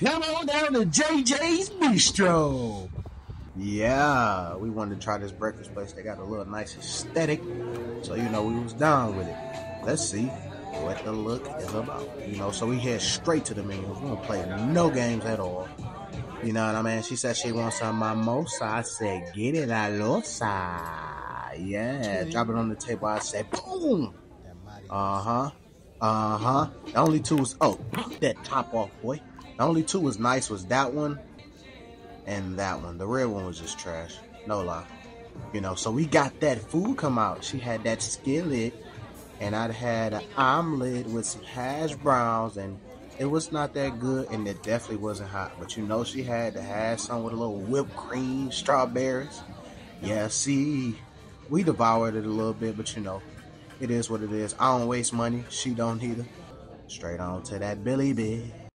Come on down to Jay Jay's Bistro. Yeah, we wanted to try this breakfast place. They got a little nice aesthetic. So, you know, we was down with it. Let's see what the look is about. You know, so we head straight to the menu. We don't play no games at all. You know what I mean? She said she wants some mimosa. I said, get it, la losa. Yeah, drop it on the table. I said, boom. Uh huh. Uh huh. The only two was, oh, that top off, boy. The only two was nice was that one and that one. The red one was just trash. No lie. You know, so we got that food come out. She had that skillet, and I'd had an omelet with some hash browns, and it was not that good, and it definitely wasn't hot. But you know, she had to have some with a little whipped cream, strawberries. Yeah, see, we devoured it a little bit, but you know, it is what it is. I don't waste money. She don't either. Straight on to that Billy Big.